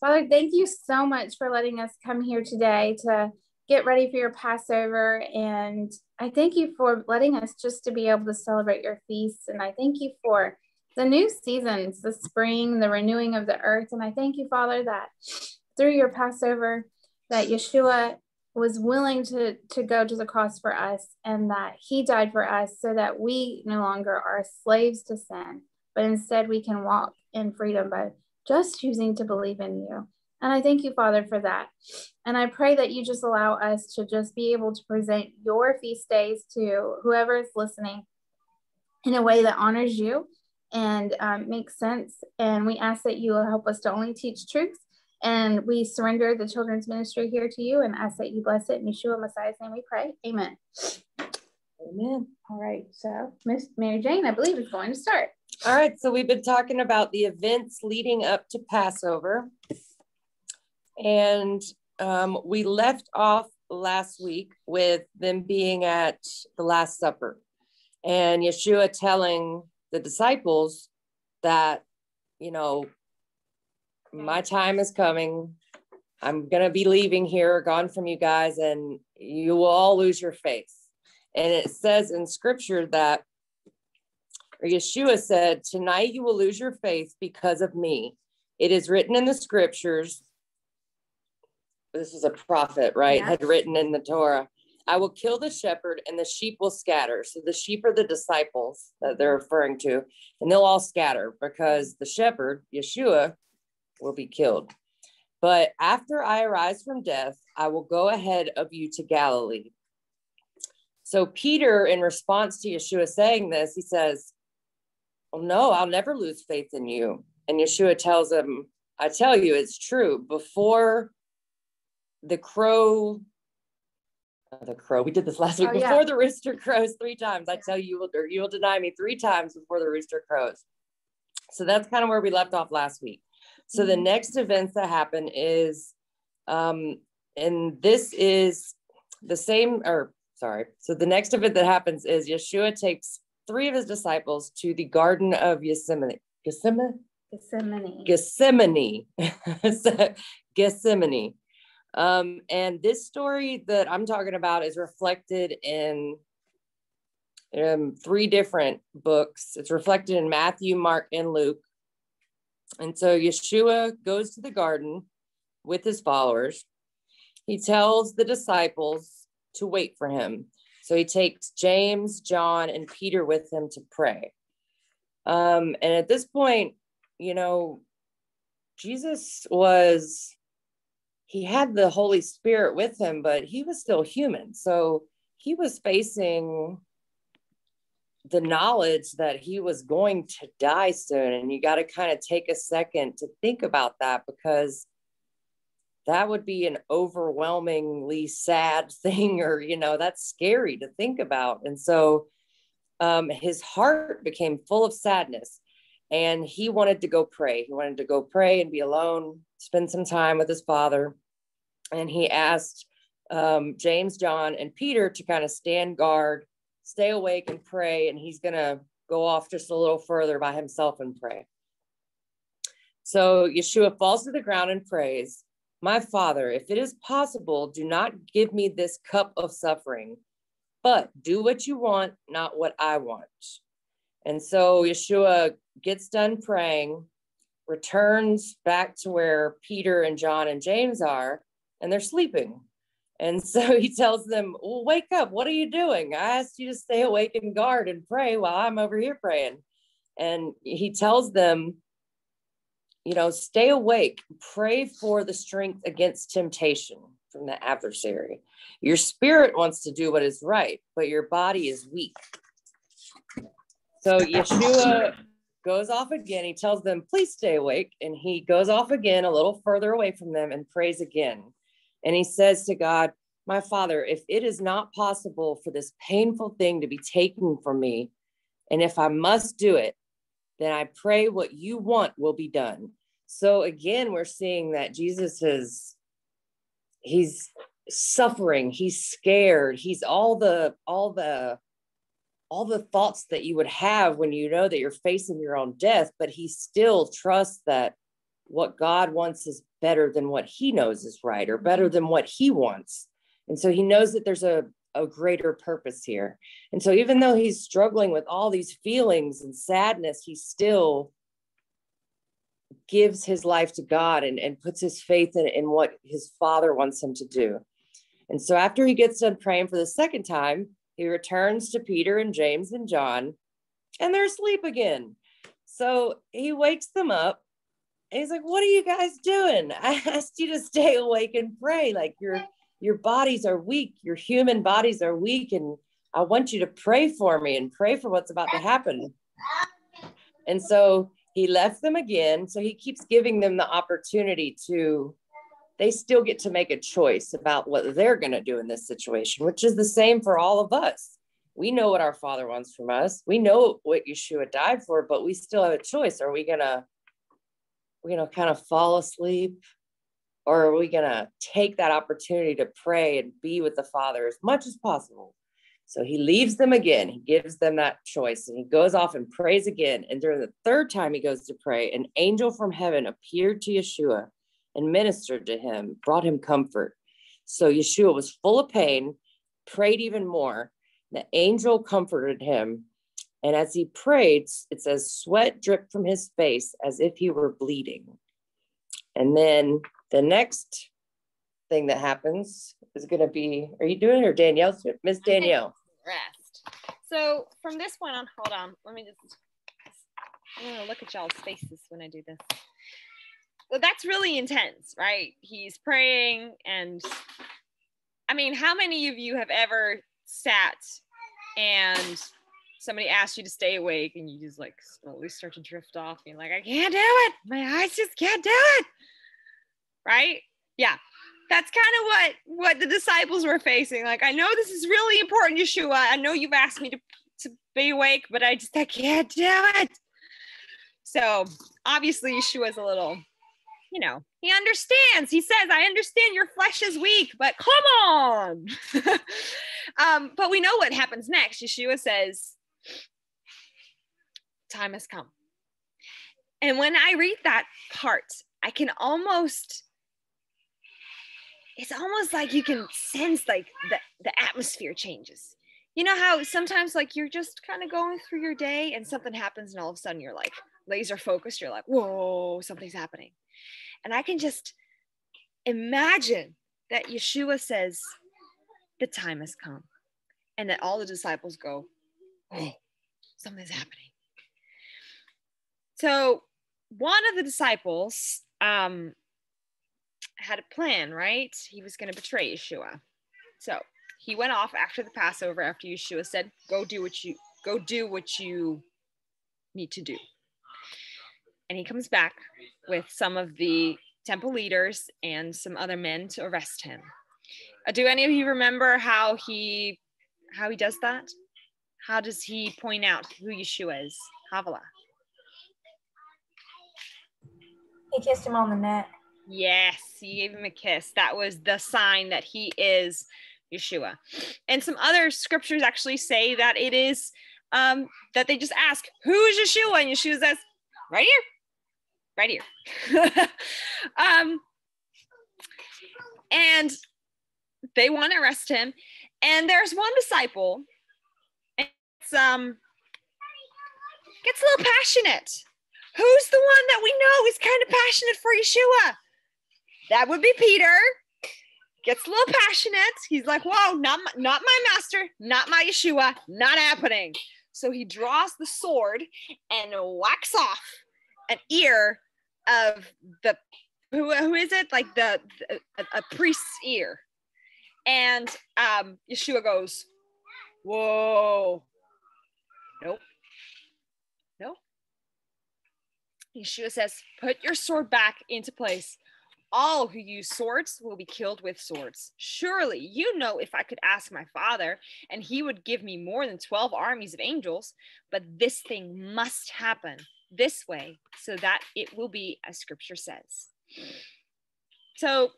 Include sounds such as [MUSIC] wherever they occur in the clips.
Father, thank you so much for letting us come here today to get ready for your Passover. And I thank you for letting us just to be able to celebrate your feasts. And I thank you for the new seasons, the spring, the renewing of the earth. And I thank you, Father, that through your Passover, that Yeshua was willing to, to go to the cross for us and that he died for us so that we no longer are slaves to sin, but instead we can walk in freedom by just choosing to believe in you. And I thank you, Father, for that. And I pray that you just allow us to just be able to present your feast days to whoever is listening in a way that honors you and um, makes sense. And we ask that you will help us to only teach truth. And we surrender the children's ministry here to you and ask that you bless it. In Yeshua Messiah's name we pray. Amen. Amen. All right. So, Miss Mary Jane, I believe, is going to start. All right. So, we've been talking about the events leading up to Passover. And um, we left off last week with them being at the Last Supper and Yeshua telling the disciples that, you know, my time is coming. I'm going to be leaving here, gone from you guys, and you will all lose your faith. And it says in scripture that, or Yeshua said, Tonight you will lose your faith because of me. It is written in the scriptures this is a prophet, right? Had written in the Torah. I will kill the shepherd and the sheep will scatter. So the sheep are the disciples that they're referring to, and they'll all scatter because the shepherd, Yeshua, will be killed. But after I arise from death, I will go ahead of you to Galilee. So Peter, in response to Yeshua saying this, he says, Well, no, I'll never lose faith in you. And Yeshua tells him, I tell you, it's true. Before the crow uh, the crow we did this last week oh, before yeah. the rooster crows three times i tell you you will, or you will deny me three times before the rooster crows so that's kind of where we left off last week so mm-hmm. the next events that happen is um and this is the same or sorry so the next event that happens is yeshua takes three of his disciples to the garden of Gethsemane. Gethsemane? Gethsemane. Gethsemane. [LAUGHS] Gethsemane. Um, and this story that I'm talking about is reflected in um, three different books. It's reflected in Matthew, Mark, and Luke. And so Yeshua goes to the garden with his followers. He tells the disciples to wait for him. So he takes James, John, and Peter with him to pray. Um, and at this point, you know, Jesus was he had the Holy Spirit with him, but he was still human. So he was facing the knowledge that he was going to die soon. And you got to kind of take a second to think about that because that would be an overwhelmingly sad [LAUGHS] thing, or, you know, that's scary to think about. And so um, his heart became full of sadness and he wanted to go pray. He wanted to go pray and be alone, spend some time with his father and he asked um, James, John, and Peter to kind of stand guard, stay awake, and pray. And he's going to go off just a little further by himself and pray. So Yeshua falls to the ground and prays, My Father, if it is possible, do not give me this cup of suffering, but do what you want, not what I want. And so Yeshua gets done praying, returns back to where Peter and John and James are, and they're sleeping. And so [LAUGHS] he tells them, well, wake up. What are you doing? I asked you to stay awake and guard and pray while I'm over here praying. And he tells them, you know, stay awake, pray for the strength against temptation from the adversary. Your spirit wants to do what is right, but your body is weak. So Yeshua goes off again. He tells them, please stay awake. And he goes off again a little further away from them and prays again. And he says to God, My Father, if it is not possible for this painful thing to be taken from me, and if I must do it, then I pray what you want will be done. So again, we're seeing that Jesus is, he's suffering, he's scared, he's all the, all the, all the thoughts that you would have when you know that you're facing your own death, but he still trusts that what God wants is better than what he knows is right or better than what he wants. And so he knows that there's a, a greater purpose here. And so even though he's struggling with all these feelings and sadness, he still gives his life to God and, and puts his faith in, in what his father wants him to do. And so after he gets done praying for the second time, he returns to Peter and James and John, and they're asleep again. So he wakes them up and he's like, What are you guys doing? I [LAUGHS] asked you to stay awake and pray. Like your your bodies are weak, your human bodies are weak, and I want you to pray for me and pray for what's about to happen. And so he left them again. So he keeps giving them the opportunity to, they still get to make a choice about what they're going to do in this situation, which is the same for all of us. We know what our Father wants from us. We know what Yeshua died for, but we still have a choice. Are we going to, we're going to kind of fall asleep or are we going to take that opportunity to pray and be with the Father as much as possible? So he leaves them again. He gives them that choice and he goes off and prays again. And during the third time he goes to pray, an angel from heaven appeared to Yeshua and ministered to him, brought him comfort. So Yeshua was full of pain, prayed even more. The angel comforted him. And as he prayed, it says, sweat dripped from his face as if he were bleeding. And then the next thing that happens is going to be are you doing it or Danielle? Miss Danielle. Rest. So from this point on, hold on. Let me just, I'm going to look at y'all's faces when I do this. Well, that's really intense, right? He's praying. And I mean, how many of you have ever sat and somebody asked you to stay awake and you just like slowly start to drift off and you're like, I can't do it. My eyes just can't do it. Right? Yeah. That's kind of what what the disciples were facing. Like i know this is really important yeshua. I know you've asked me to to be awake but i just i can't do it. So obviously yeshua's a little you know he understands. He says i understand your flesh is weak but come on. [LAUGHS] Um but we know what happens next. Yeshua says time has come. And when i read that part i can almost it's almost like you can sense like the, the atmosphere changes. You know how sometimes like you're just kind of going through your day and something happens and all of a sudden you're like laser focused you're like whoa something's happening. And i can just imagine that yeshua says the time has come and that all the disciples go oh something's happening. So one of the disciples um had a plan, right? He was going to betray Yeshua. So he went off after the Passover, after Yeshua said, "Go do what you go do what you need to do." And he comes back with some of the temple leaders and some other men to arrest him. Uh, do any of you remember how he how he does that? How does he point out who Yeshua is? Havilah. He kissed him on the neck. Yes, he gave him a kiss. That was the sign that he is Yeshua. And some other scriptures actually say that it is um, that they just ask, Who is Yeshua? And Yeshua says, Right here, right here. [LAUGHS] um, and they want to arrest him. And there's one disciple, and it's, um, gets a little passionate. Who's the one that we know is kind of passionate for Yeshua? That would be Peter. Gets a little passionate. He's like, "Whoa, not my, not my master, not my Yeshua, not happening." So he draws the sword and whacks off an ear of the who, who is it? Like the, the a, a, priest's ear. And um, Yeshua goes, "Whoa, nope, nope." Yeshua says, "Put your sword back into place." All who use swords will be killed with swords. Surely you know if I could ask my father, and he would give me more than 12 armies of angels, but this thing must happen this way so that it will be as scripture says. So,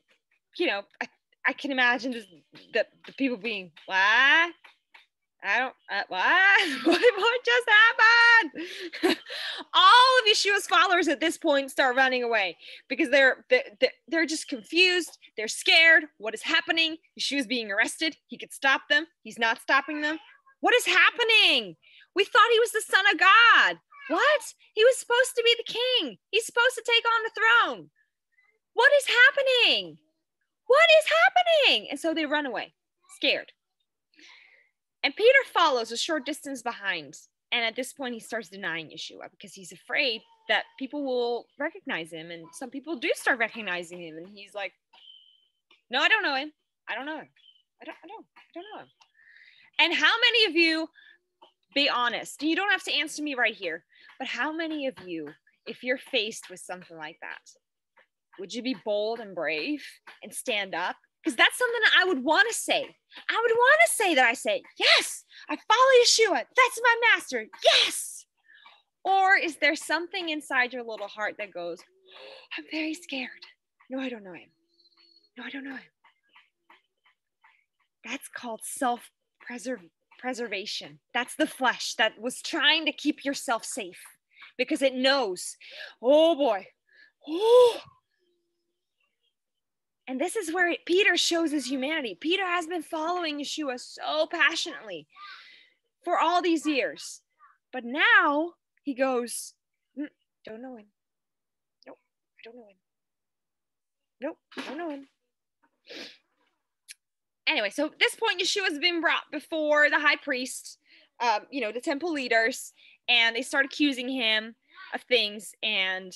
you know, I, I can imagine the, the, the people being, what? I don't, uh, what? [LAUGHS] what? What just happened? [LAUGHS] All of Yeshua's followers at this point start running away because they're, they're, they're just confused. They're scared. What is happening? Yeshua's being arrested. He could stop them. He's not stopping them. What is happening? We thought he was the son of God. What? He was supposed to be the king. He's supposed to take on the throne. What is happening? What is happening? And so they run away, scared. And Peter follows a short distance behind. And at this point, he starts denying Yeshua because he's afraid that people will recognize him. And some people do start recognizing him. And he's like, No, I don't know him. I don't know him. I don't, I don't, I don't know him. And how many of you, be honest, you don't have to answer me right here, but how many of you, if you're faced with something like that, would you be bold and brave and stand up? Because that's something that I would want to say. I would want to say that I say, yes, I follow Yeshua. That's my master. Yes. Or is there something inside your little heart that goes, I'm very scared. No, I don't know him. No, I don't know him. That's called self preservation. That's the flesh that was trying to keep yourself safe because it knows, oh boy, oh, and this is where Peter shows his humanity. Peter has been following Yeshua so passionately for all these years. But now he goes, mm, don't know him. Nope, I don't know him. Nope, I don't know him. Anyway, so at this point, Yeshua has been brought before the high priest, um, you know, the temple leaders, and they start accusing him of things. And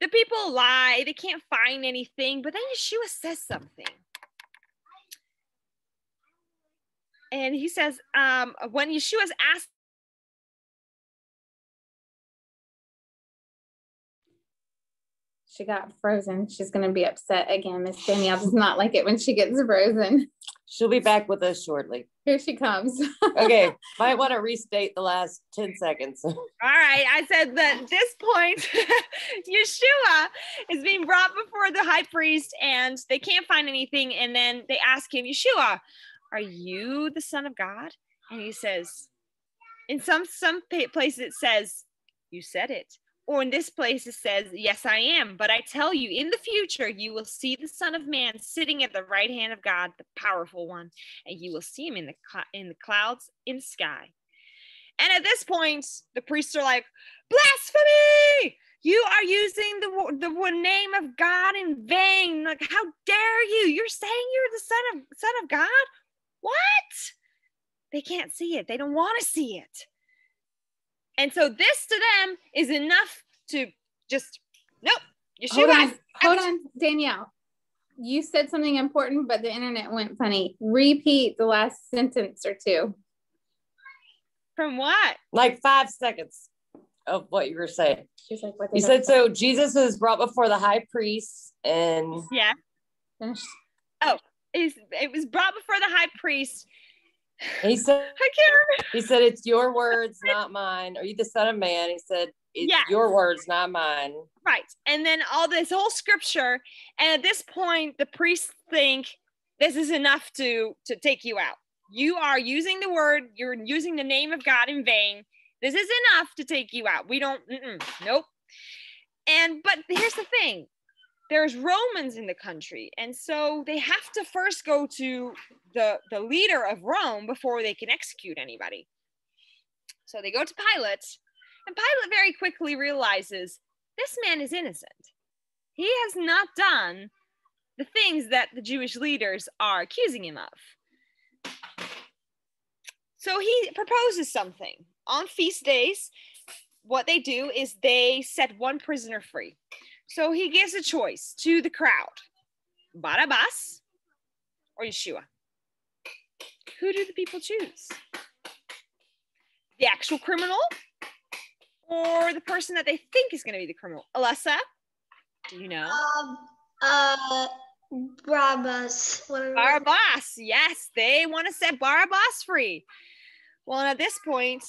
the people lie, they can't find anything, but then Yeshua says something. And he says, um, when Yeshua's asked, she got frozen. She's going to be upset again. Miss Danielle does not like it when she gets frozen. She'll be back with us shortly. Here she comes. [LAUGHS] okay, might want to restate the last 10 seconds. [LAUGHS] All right, I said that at this point, [LAUGHS] Yeshua is being brought before the high priest and they can't find anything. And then they ask him, Yeshua, are you the son of God? And he says, in some some places it says, you said it. Or in this place, it says, Yes, I am. But I tell you, in the future, you will see the Son of Man sitting at the right hand of God, the powerful one, and you will see him in the, cl- in the clouds in the sky. And at this point, the priests are like, Blasphemy! You are using the, the name of God in vain. Like, how dare you? You're saying you're the son of son of God? What? They can't see it. They don't want to see it. And so this to them is enough to just nope. Yeshua hold on, hold on, Danielle. You said something important, but the internet went funny. Repeat the last sentence or two. From what? Like five seconds of what you were saying. She's like, what you said so Jesus was brought before the high priest and yeah. Oh, it was brought before the high priest he said, [LAUGHS] I can't remember. He said, It's your words, not mine. Are you the son of man? He said, It's yeah. your words, not mine. Right. And then all this whole scripture. And at this point, the priests think this is enough to, to take you out. You are using the word, you're using the name of God in vain. This is enough to take you out. We don't, nope. And, but here's the thing there's Romans in the country. And so they have to first go to the, the leader of Rome before they can execute anybody. So they go to Pilate, and Pilate very quickly realizes this man is innocent. He has not done the things that the Jewish leaders are accusing him of. So he proposes something. On feast days, what they do is they set one prisoner free. So he gives a choice to the crowd Barabbas or Yeshua. Who do the people choose? The actual criminal or the person that they think is going to be the criminal? Alyssa, do you know? Um, uh, Barabbas. Barabbas, yes, they want to set Barabbas free. Well, at this point,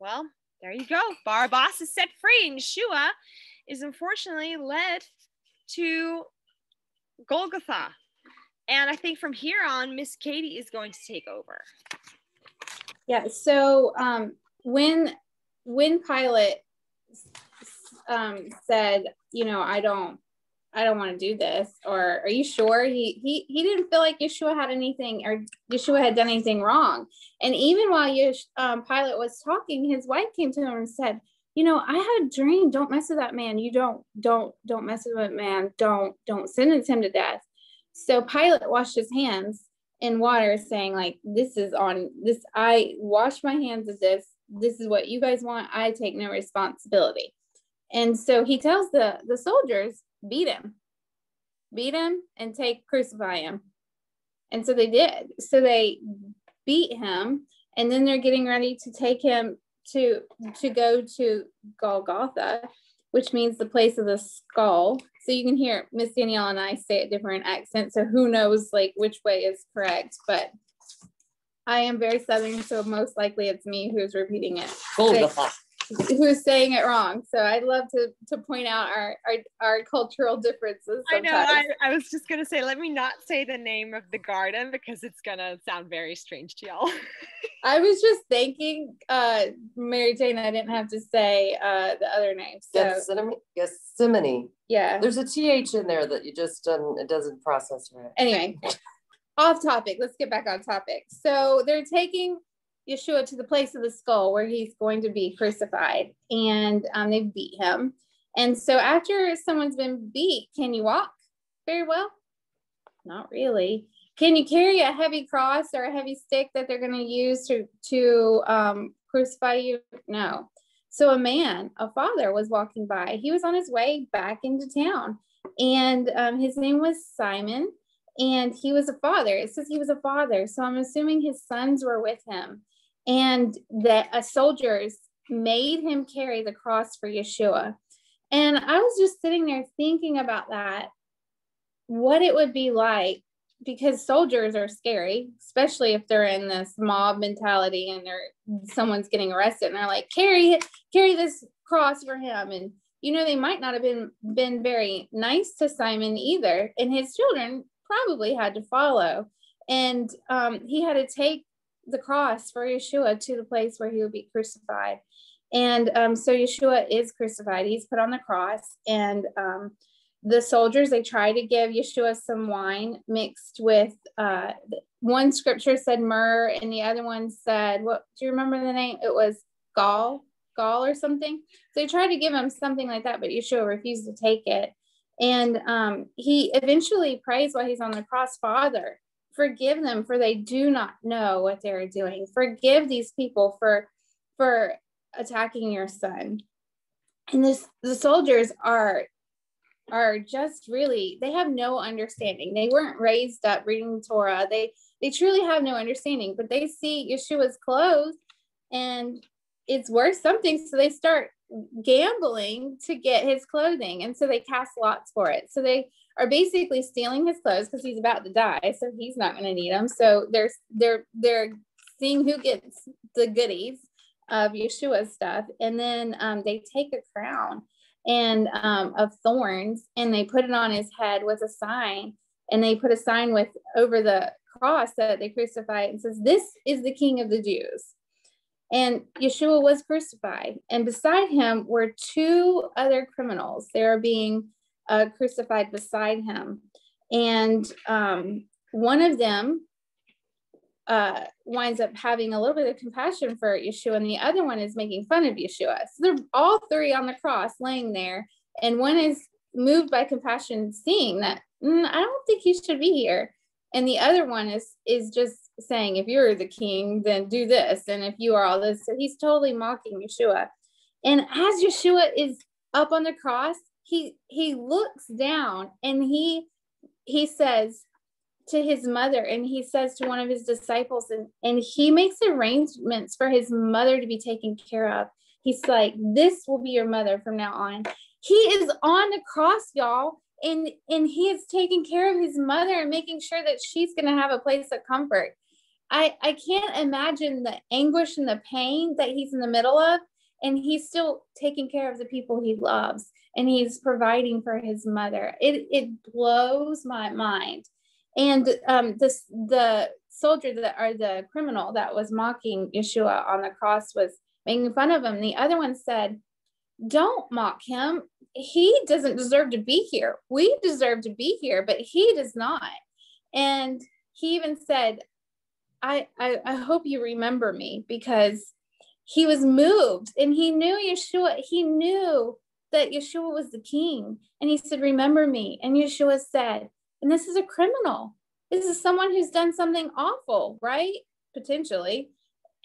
well, there you go. Barabbas is set free, and Yeshua is unfortunately led to Golgotha. and I think from here on, Miss Katie is going to take over. Yeah. So um, when when Pilate um, said, you know, I don't, I don't want to do this, or are you sure? He he he didn't feel like Yeshua had anything, or Yeshua had done anything wrong. And even while Yesh, um, Pilate was talking, his wife came to him and said, you know, I had a dream. Don't mess with that man. You don't, don't, don't mess with that man. Don't, don't sentence him to death. So Pilate washed his hands in water, saying, like, this is on this. I wash my hands of this. This is what you guys want. I take no responsibility. And so he tells the the soldiers, beat him, beat him, and take crucify him. And so they did. So they beat him, and then they're getting ready to take him to to go to Golgotha, which means the place of the skull. So you can hear Miss Danielle and I say it different accents. So who knows like which way is correct, but I am very southern, so most likely it's me who's repeating it. Golgotha [LAUGHS] who's saying it wrong. So I'd love to to point out our our, our cultural differences. Sometimes. I know. I, I was just gonna say, let me not say the name of the garden because it's gonna sound very strange to y'all. [LAUGHS] I was just thanking uh, Mary Jane. I didn't have to say uh, the other name. So. Gethsemane. Gethsemane. Yeah. There's a th in there that you just um, it doesn't process right. Anyway, [LAUGHS] off topic. Let's get back on topic. So they're taking Yeshua to the place of the skull where he's going to be crucified, and um, they beat him. And so, after someone's been beat, can you walk very well? Not really. Can you carry a heavy cross or a heavy stick that they're going to use to to um, crucify you? No. So a man, a father, was walking by. He was on his way back into town, and um, his name was Simon, and he was a father. It says he was a father, so I'm assuming his sons were with him and that uh, soldiers made him carry the cross for Yeshua. And I was just sitting there thinking about that, what it would be like, because soldiers are scary, especially if they're in this mob mentality and they're someone's getting arrested and they're like, carry carry this cross for him. And you know, they might not have been been very nice to Simon either. And his children probably had to follow. And um, he had to take the cross for Yeshua to the place where he would be crucified. And um, so Yeshua is crucified. He's put on the cross, and um, the soldiers they try to give Yeshua some wine mixed with uh, one scripture said myrrh, and the other one said what? Do you remember the name? It was gall, gall or something. So they tried to give him something like that, but Yeshua refused to take it. And um, he eventually prays while he's on the cross, Father, forgive them for they do not know what they're doing. Forgive these people for for attacking your son. And this the soldiers are are just really they have no understanding. They weren't raised up reading the torah. They they truly have no understanding but they see yeshua's clothes and it's worth something. So they start gambling to get his clothing. And so they cast lots for it. So they are basically stealing his clothes because he's about to die, so he's not going to need them. So they're they're they're seeing who gets the goodies of Yeshua's stuff, and then um, they take a crown and um, of thorns and they put it on his head with a sign, and they put a sign with over the cross that they crucified and says, "This is the King of the Jews." And Yeshua was crucified, and beside him were two other criminals. They are being uh, crucified beside him. And um, one of them uh, winds up having a little bit of compassion for Yeshua, and the other one is making fun of Yeshua. So they're all three on the cross laying there, and one is moved by compassion, seeing that mm, I don't think he should be here, and the other one is is just saying, if you're the king, then do this, and if you are all this, so he's totally mocking Yeshua. And as Yeshua is up on the cross, he he looks down and he he says to his mother and he says to one of his disciples and and he makes arrangements for his mother to be taken care of. He's like this will be your mother from now on. He is on the cross y'all and and he is taking care of his mother and making sure that she's going to have a place of comfort. I i can't imagine the anguish and the pain that he's in the middle of and he's still taking care of the people he loves and he's providing for his mother it, it blows my mind And um, this the soldier that or the criminal that was mocking Yeshua on the cross was making fun of him. The other one said, Don't mock him. He doesn't deserve to be here. We deserve to be here, but he does not. And he even said, I, I, I hope you remember me because he was moved and he knew Yeshua. He knew that Yeshua was the king. And he said, Remember me. And Yeshua said, And this is a criminal. This is someone who's done something awful, right? Potentially.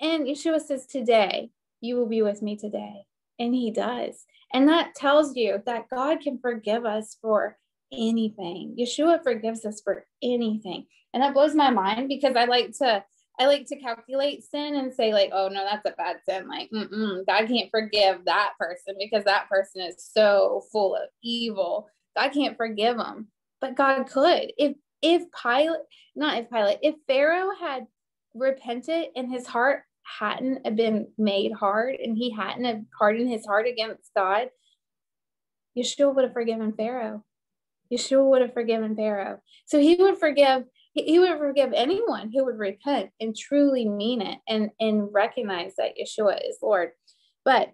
And Yeshua says, Today, you will be with me today. And he does. And that tells you that God can forgive us for anything. Yeshua forgives us for anything. And that blows my mind because I like to I like to calculate sin and say like, oh no, that's a bad sin. Like, God can't forgive that person because that person is so full of evil. God can't forgive them, but God could. If if Pilate, not if Pilate, if Pharaoh had repented and his heart hadn't been made hard and he hadn't hardened his heart against God, Yeshua would have forgiven Pharaoh. Yeshua would have forgiven Pharaoh. So he would forgive, he would forgive anyone who would repent and truly mean it and, and recognize that Yeshua is Lord. But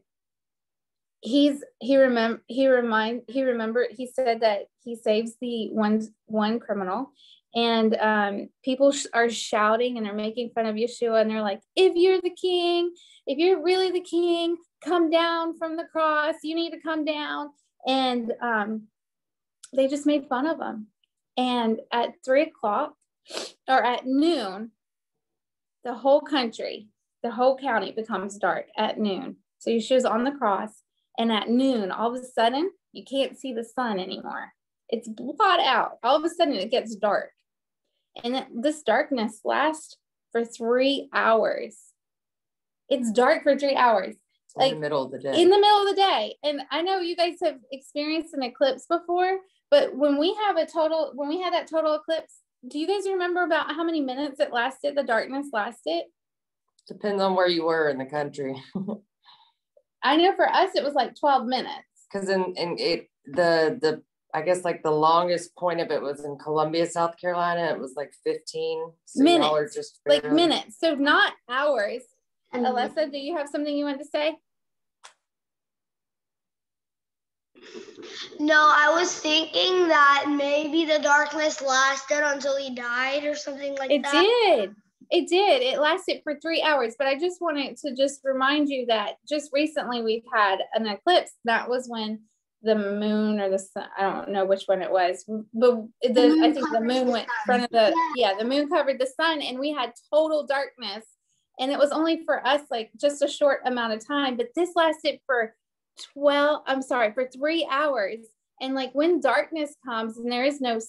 he's he remember he remind he remember he said that he saves the one one criminal and um, people sh- are shouting and they're making fun of Yeshua and they're like if you're the king if you're really the king come down from the cross you need to come down and um, they just made fun of him. And at three o'clock or at noon, the whole country, the whole county becomes dark at noon. So Yeshua's on the cross. And at noon, all of a sudden, you can't see the sun anymore. It's blot out. All of a sudden, it gets dark. And this darkness lasts for three hours. It's dark for three hours. Like in the middle of the day. In the middle of the day. And I know you guys have experienced an eclipse before, but when we have a total, when we had that total eclipse, do you guys remember about how many minutes it lasted? The darkness lasted. Depends on where you were in the country. [LAUGHS] I know for us it was like twelve minutes. Because in in it the the I guess like the longest point of it was in Columbia, South Carolina. It was like 15 so minutes, just like minutes. So not hours. Mm-hmm. Alessa, do you have something you want to say? No, I was thinking that maybe the darkness lasted until he died or something like it that. It did. It did. It lasted for three hours. But I just wanted to just remind you that just recently we've had an eclipse. That was when the moon or the sun, I don't know which one it was, but the, the I think the moon the went in front of the, yeah. yeah, the moon covered the sun and we had total darkness. And it was only for us like just a short amount of time, but this lasted for 12 i'm sorry for three hours. And like when darkness comes and there is no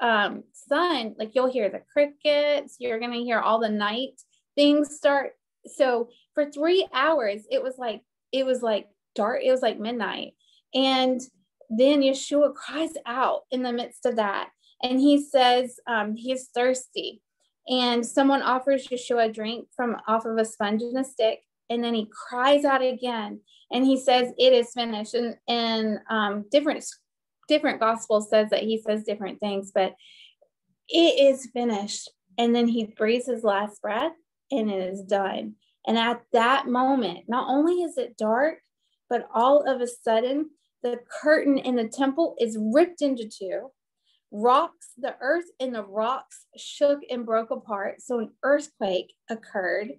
um, sun like you'll hear the crickets you're going to hear all the night things start. So for three hours it was like it was like dark it was like midnight. And then yeshua cries out in the midst of that and he says um, he's thirsty. And someone offers yeshua a drink from off of a sponge and a stick and then he cries out again and he says it is finished. And and um, different different gospel says that he says different things but it is finished. And then he breathes his last breath and it is done. And at that moment not only is it dark but all of a sudden the curtain in the temple is ripped into two. Rocks the earth and the rocks shook and broke apart. So an earthquake occurred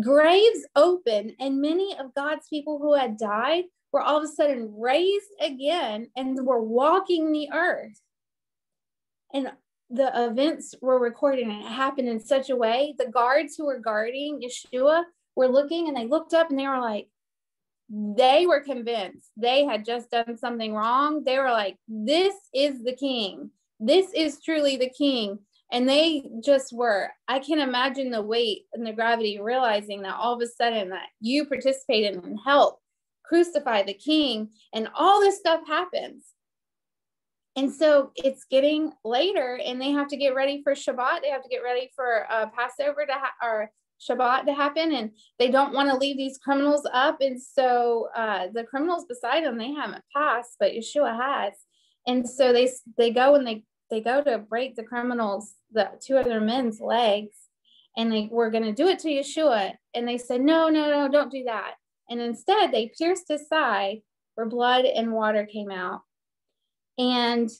graves open, and many of God's people who had died were all of a sudden raised again and were walking the earth. And the events were recorded, and it happened in such a way. The guards who were guarding Yeshua were looking and they looked up and they were like, they were convinced they had just done something wrong. They were like, this is the king. This is truly the king and they just were. I can imagine the weight and the gravity realizing that all of a sudden that you participated and helped crucify the king and all this stuff happens. And so it's getting later and they have to get ready for shabbat. They have to get ready for uh, passover to ha- or shabbat to happen and they don't want to leave these criminals up. And so uh, the criminals beside them they haven't passed but yeshua has. And so they they go and they they go to break the criminals, the two other men's legs, and they were going to do it to Yeshua. And they said, no, no, no, don't do that. And instead, they pierced his side where blood and water came out. And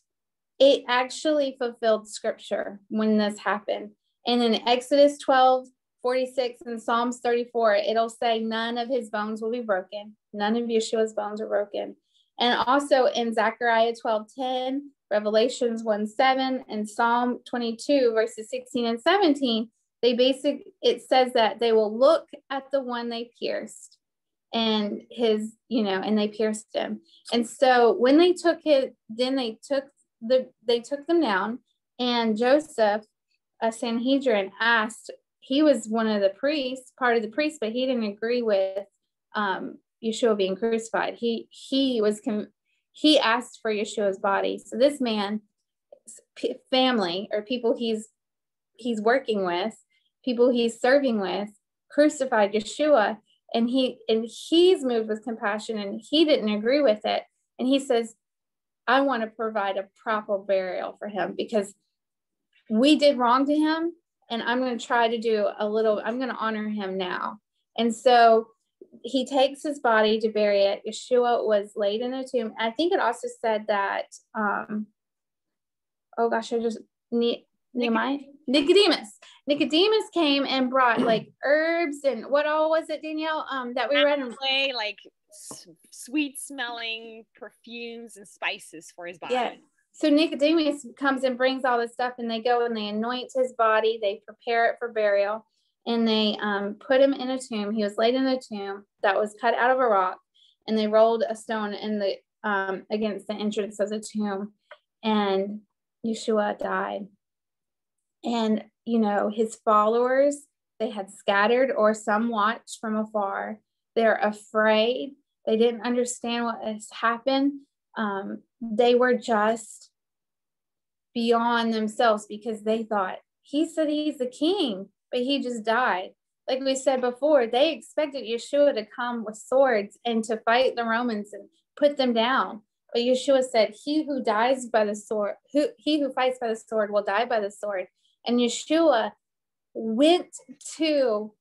it actually fulfilled scripture when this happened. And in Exodus 12, 46 and Psalms 34, it'll say none of his bones will be broken. None of Yeshua's bones are broken. And also in Zechariah 12, 10, Revelations 1, 7, and Psalm 22, verses 16 and 17, they basic it says that they will look at the one they pierced and his, you know, and they pierced him. And so when they took it, then they took the they took them down, and Joseph, a Sanhedrin, asked. He was one of the priests, part of the priests, but he didn't agree with um, Yeshua being crucified. He he was he asked for Yeshua's body. So this man, family or people he's he's working with, people he's serving with, crucified Yeshua, and he and he's moved with compassion, and he didn't agree with it, and he says, I want to provide a proper burial for him because we did wrong to him. And I'm going to try to do a little, I'm going to honor him now. And so he takes his body to bury it. Yeshua was laid in a tomb. I think it also said that, um, oh gosh, I just, ne- Nehemiah? Nicodemus. Nicodemus came and brought like [CLEARS THROAT] herbs and what all was it, Danielle? Um, that we read in play, like sweet smelling perfumes and spices for his body. Yeah. So Nicodemus comes and brings all this stuff, and they go and they anoint his body. They prepare it for burial, and they um, put him in a tomb. He was laid in a tomb that was cut out of a rock, and they rolled a stone in the um, against the entrance of the tomb, and Yeshua died. And you know his followers they had scattered, or some watched from afar. They're afraid they didn't understand what has happened. Um, they were just beyond themselves because they thought he said he's the king, but he just died. Like we said before, they expected Yeshua to come with swords and to fight the Romans and put them down. But Yeshua said, He who dies by the sword, who he who fights by the sword will die by the sword. And Yeshua went to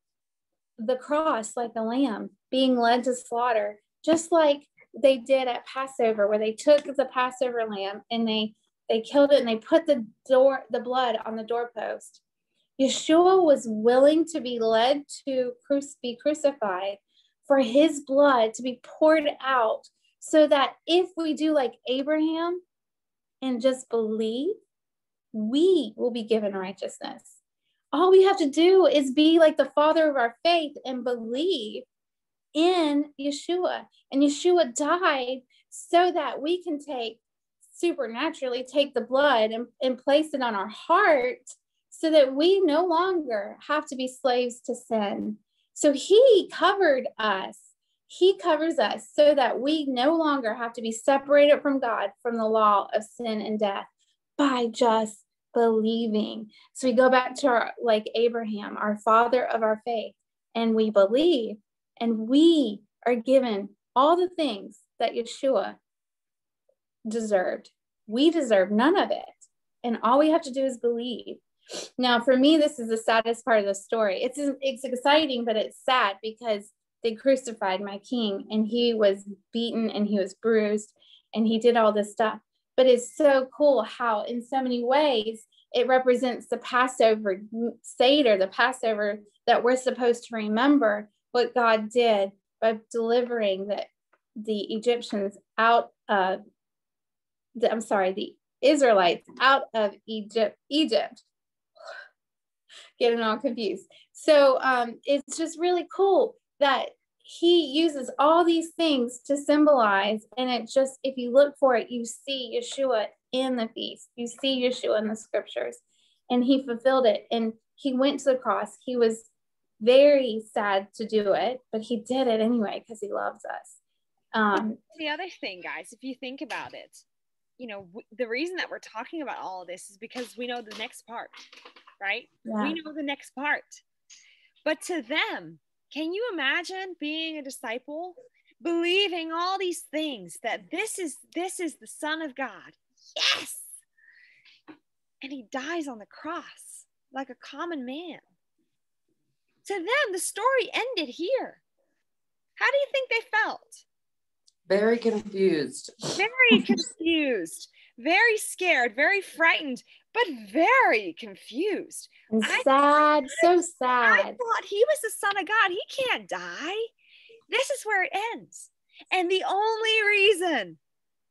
the cross like a lamb, being led to slaughter just like they did at Passover, where they took the Passover lamb and they they killed it and they put the door the blood on the doorpost. Yeshua was willing to be led to be crucified for his blood to be poured out so that if we do like Abraham and just believe, we will be given righteousness. All we have to do is be like the father of our faith and believe in Yeshua. And Yeshua died so that we can take supernaturally take the blood and, and place it on our heart so that we no longer have to be slaves to sin. So he covered us. He covers us so that we no longer have to be separated from God from the law of sin and death by just believing. So we go back to our like Abraham, our father of our faith, and we believe and we are given all the things that Yeshua deserved. We deserve none of it. And all we have to do is believe. Now, for me, this is the saddest part of the story. It's, it's exciting, but it's sad because they crucified my king and he was beaten and he was bruised and he did all this stuff. But it's so cool how, in so many ways, it represents the Passover Seder, the Passover that we're supposed to remember what God did by delivering the, the Egyptians out of, the, I'm sorry, the Israelites out of Egypt, Egypt. Getting all confused. So um, it's just really cool that he uses all these things to symbolize, and it just, if you look for it, you see Yeshua in the feast. You see Yeshua in the scriptures, and he fulfilled it. And he went to the cross. He was very sad to do it, but he did it anyway because he loves us. Um, the other thing, guys, if you think about it, you know, w- the reason that we're talking about all of this is because we know the next part, right? Yeah. We know the next part. But to them, can you imagine being a disciple, believing all these things that this is this is the Son of God? Yes. and he dies on the cross like a common man. To them, the story ended here. How do you think they felt? Very confused. [LAUGHS] Very confused, very scared, very frightened, but very confused. And I- sad, so sad. I thought he was the son of God. He can't die. This is where it ends. And the only reason,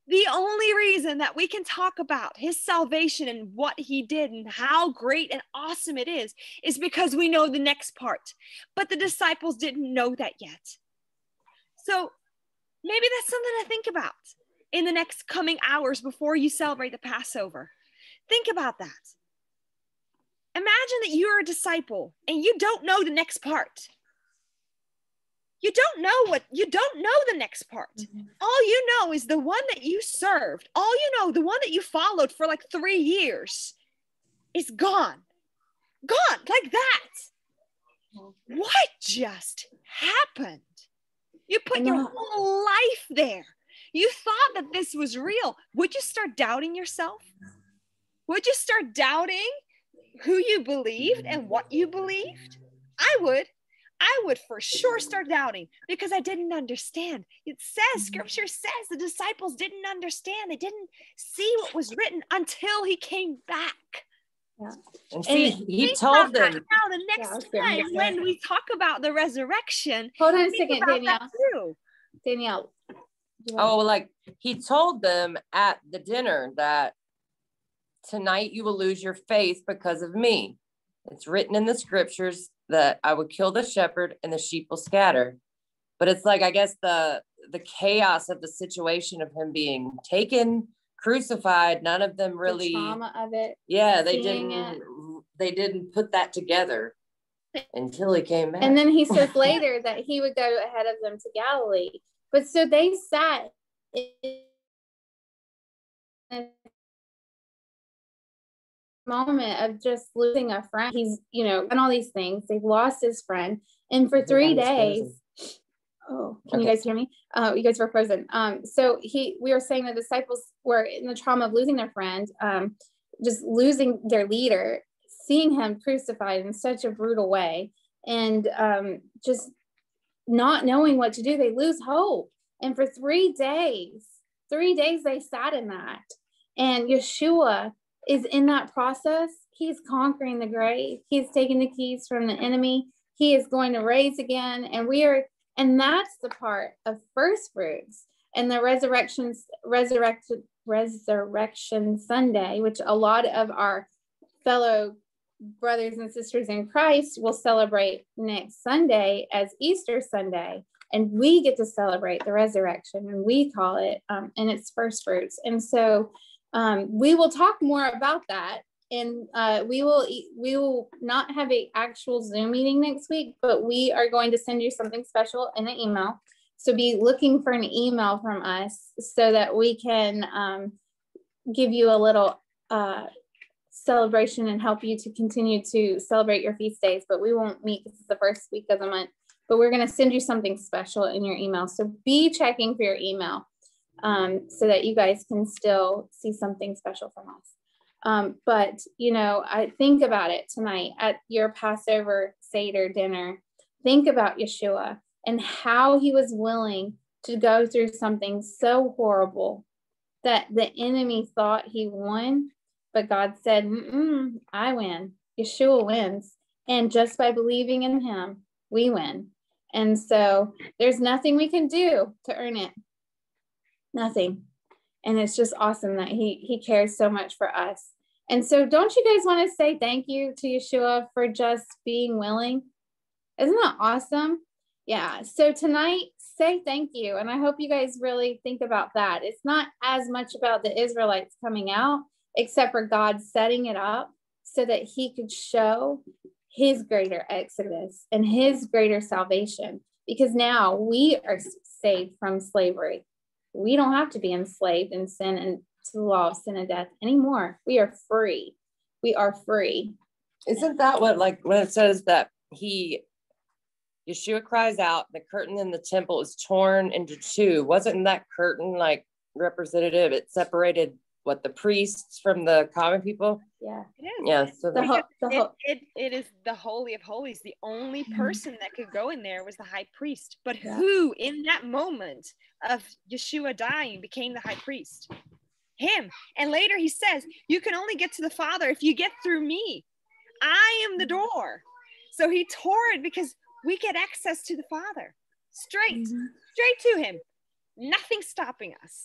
the only reason that we can talk about his salvation and what he did and how great and awesome it is, is because we know the next part. But the disciples didn't know that yet. So maybe that's something to think about in the next coming hours before you celebrate the Passover. Think about that. Imagine that you're a disciple and you don't know the next part. You don't know what, you don't know the next part. Mm-hmm. All you know is the one that you served, all you know, the one that you followed for like three years is gone. Gone like that. What just happened? You put your whole life there. You thought that this was real. Would you start doubting yourself? Would you start doubting who you believed and what you believed? I would. I would for sure start doubting because I didn't understand. It says, mm-hmm. scripture says the disciples didn't understand. They didn't see what was written until he came back. And see, And he told them, Now, the next gonna time say. when we talk about the resurrection, Hold on a second, Danielle. Danielle. you oh, like he told them at the dinner that tonight you will lose your faith because of me. It's written in the scriptures that I would kill the shepherd and the sheep will scatter. But it's like I guess the the chaos of the situation of him being taken, crucified, none of them the really trauma of it. yeah, they didn't they didn't put that together until he came back. And then he says [LAUGHS] later that he would go ahead of them to Galilee. But so they sat in moment of just losing a friend. He's, you know, done all these things. They've lost his friend. And for three I days, frozen. oh, can you guys hear me? Uh, you guys were frozen. Um, so he, we were saying the disciples were in the trauma of losing their friend, um, just losing their leader, seeing him crucified in such a brutal way, and um, just not knowing what to do. They lose hope. And for three days, three days they sat in that. And Yeshua is in that process. He's conquering the grave. He's taking the keys from the enemy. He is going to raise again. And we are, and that's the part of first fruits and the resurrections, resurrected resurrection Sunday, which a lot of our fellow brothers and sisters in Christ will celebrate next Sunday as Easter Sunday. And we get to celebrate the resurrection, and we call it, um, and it's first fruits. And so um, we will talk more about that. And uh, we will we will not have a actual Zoom meeting next week, but we are going to send you something special in an email. So be looking for an email from us so that we can um, give you a little uh, celebration and help you to continue to celebrate your feast days. But we won't meet. This is the first week of the month, but we're going to send you something special in your email. So be checking for your email um, so that you guys can still see something special from us. Um, but you know, I think about it tonight at your Passover Seder dinner. Think about Yeshua and how he was willing to go through something so horrible that the enemy thought he won, but God said, I win. Yeshua wins. And just by believing in him, we win. And so there's nothing we can do to earn it. Nothing. And it's just awesome that he he cares so much for us. And so don't you guys want to say thank you to Yeshua for just being willing? Isn't that awesome? Yeah. So tonight, say thank you. And I hope you guys really think about that. It's not as much about the Israelites coming out, except for God setting it up so that he could show his greater exodus and his greater salvation. Because now we are saved from slavery. We don't have to be enslaved in sin and to the law of sin and death anymore. We are free. We are free. Isn't that what like when it says that he Yeshua cries out, the curtain in the temple is torn into two. Wasn't that curtain like representative? It separated what the priests from the common people. Yeah. Yeah. So The, the, ho- the It, ho- it, it is the holy of holies. The only Mhm. person that could go in there was the high priest. But Yeah. who, in that moment of Yeshua dying, became the high priest? Him. And later he says, You can only get to the Father if you get through me. I am the Mm-hmm. door. So he tore it because we get access to the Father straight, Mhm. straight to him. Nothing stopping us.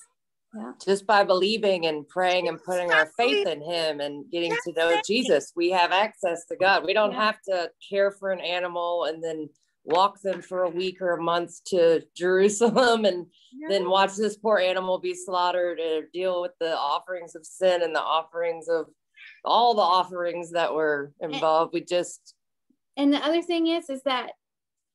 Just by believing and praying and putting our faith in him and getting to know Jesus, we have access to God. We don't Yeah. have to care for an animal and then walk them for a week or a month to [LAUGHS] Jerusalem and then watch this poor animal be slaughtered or deal with the offerings of sin and the offerings of all the offerings that were involved. We just and the other thing is is that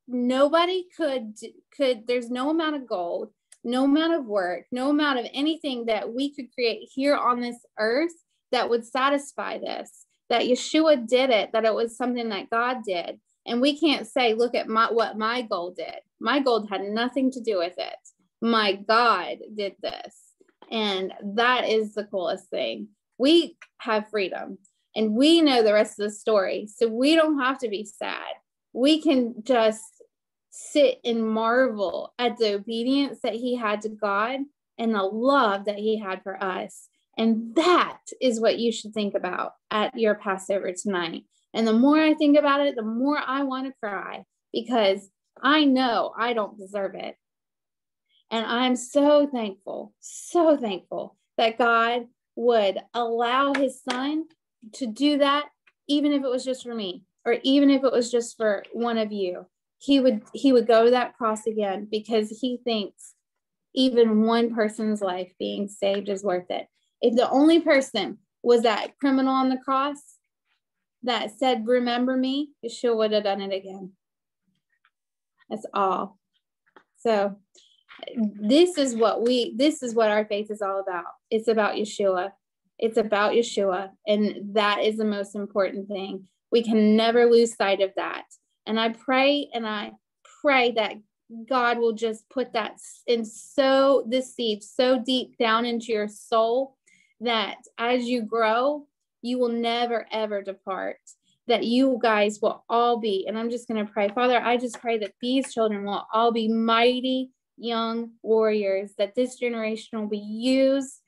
nobody could could there's no amount of gold no amount of work no amount of anything that we could create here on this earth that would satisfy this that yeshua did it that it was something that god did. And we can't say look at my what my gold did. My gold had nothing to do with it. My god did this. And that is the coolest thing. We have freedom and we know the rest of the story. So we don't have to be sad. We can just sit and marvel at the obedience that he had to God and the love that he had for us. And that is what you should think about at your Passover tonight. And the more I think about it, the more I want to cry because I know I don't deserve it. And I'm so thankful, so thankful that God would allow his son to do that, even if it was just for me, or even if it was just for one of you he would he would go to that cross again because he thinks even one person's life being saved is worth it. If the only person was that criminal on the cross that said remember me yeshua would have done it again. That's all. So this is what we this is what our faith is all about. It's about yeshua. It's about yeshua. And that is the most important thing. We can never lose sight of that and I pray and I pray that God will just put that in so this seed so deep down into your soul that as you grow, you will never ever depart. That you guys will all be, and I'm just going to pray, Father, I just pray that these children will all be mighty young warriors, that this generation will be used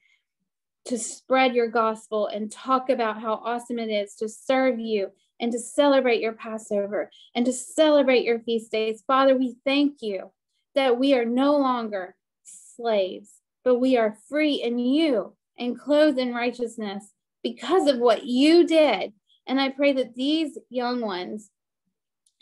to spread your gospel and talk about how awesome it is to serve you and to celebrate your Passover and to celebrate your feast days. Father, we thank you that we are no longer slaves, but we are free in you and clothed in righteousness because of what you did. And I pray that these young ones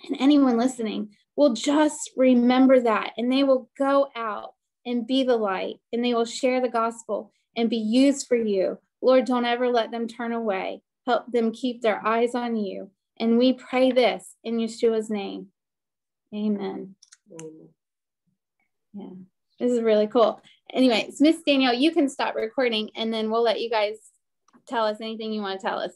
and anyone listening will just remember that and they will go out and be the light and they will share the gospel and be used for you. Lord, don't ever let them turn away. Help them keep their eyes on you. And we pray this in Yeshua's name. Amen. Yeah, this is really cool. Anyway, Miss Danielle, you can stop recording and then we'll let you guys tell us anything you want to tell us.